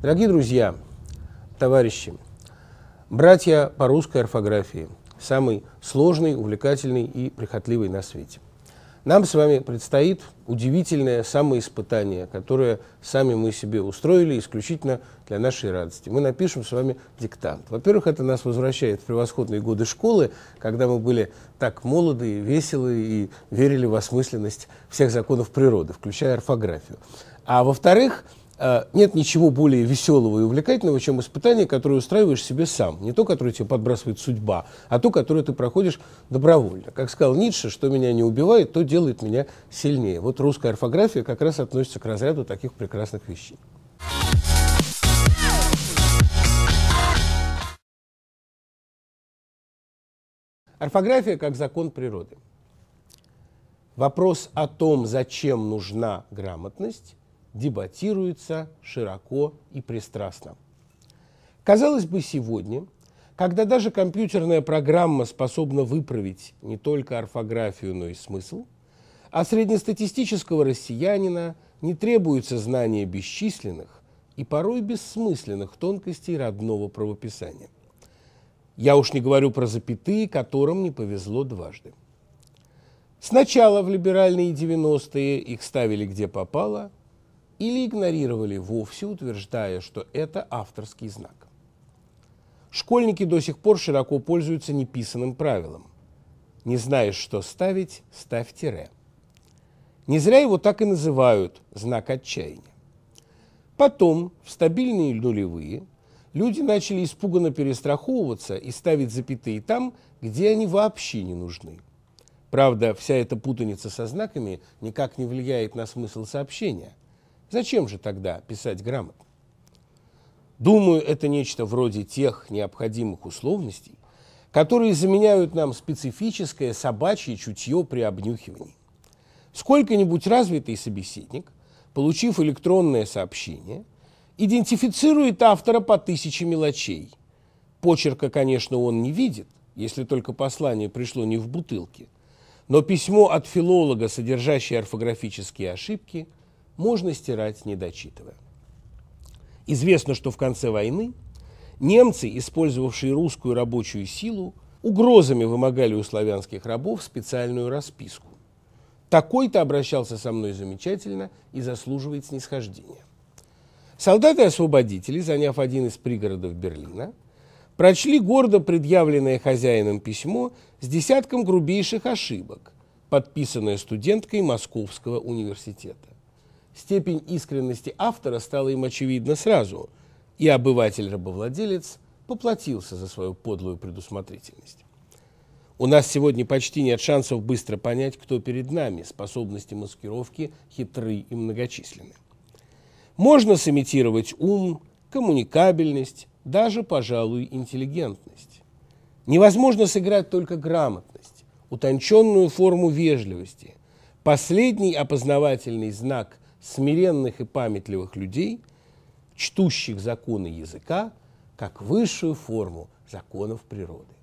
Дорогие друзья, товарищи, братья по русской орфографии, самый сложный, увлекательный и прихотливый на свете. Нам с вами предстоит удивительное самоиспытание, которое сами мы себе устроили исключительно для нашей радости. Мы напишем с вами диктант. Во-первых, это нас возвращает в превосходные годы школы, когда мы были так молоды, веселы и верили в осмысленность всех законов природы, включая орфографию. А во-вторых, нет ничего более веселого и увлекательного, чем испытание, которое устраиваешь себе сам. Не то, которое тебе подбрасывает судьба, а то, которое ты проходишь добровольно. Как сказал Ницше, что меня не убивает, то делает меня сильнее. Вот русская орфография как раз относится к разряду таких прекрасных вещей. Орфография как закон природы. Вопрос о том, зачем нужна грамотность, дебатируется широко и пристрастно. Казалось бы, сегодня, когда даже компьютерная программа способна выправить не только орфографию, но и смысл, а среднестатистического россиянина не требуется знание бесчисленных и порой бессмысленных тонкостей родного правописания. Я уж не говорю про запятые, которым не повезло дважды. Сначала в либеральные 90-е их ставили где попало – или игнорировали вовсе, утверждая, что это авторский знак. Школьники до сих пор широко пользуются неписанным правилом. Не знаешь, что ставить, ставь тире. Не зря его так и называют знак отчаяния. Потом, в стабильные нулевые, люди начали испуганно перестраховываться и ставить запятые там, где они вообще не нужны. Правда, вся эта путаница со знаками никак не влияет на смысл сообщения – Зачем же тогда писать грамотно? Думаю, это нечто вроде тех необходимых условностей, которые заменяют нам специфическое собачье чутье при обнюхивании. Сколько-нибудь развитый собеседник, получив электронное сообщение, идентифицирует автора по тысяче мелочей. Почерка, конечно, он не видит, если только послание пришло не в бутылке, но письмо от филолога, содержащее орфографические ошибки – можно стирать, не дочитывая. Известно, что в конце войны немцы, использовавшие русскую рабочую силу, угрозами вымогали у славянских рабов специальную расписку. Такой-то обращался со мной замечательно и заслуживает снисхождения. Солдаты-освободители, заняв один из пригородов Берлина, прочли гордо предъявленное хозяином письмо с десятком грубейших ошибок, подписанное студенткой Московского университета. Степень искренности автора стала им очевидна сразу, и обыватель-рабовладелец поплатился за свою подлую предусмотрительность. У нас сегодня почти нет шансов быстро понять, кто перед нами. Способности маскировки хитры и многочисленны. Можно сымитировать ум, коммуникабельность, даже, пожалуй, интеллигентность. Невозможно сыграть только грамотность, утонченную форму вежливости, последний опознавательный знак смиренных и памятливых людей, чтущих законы языка, как высшую форму законов природы.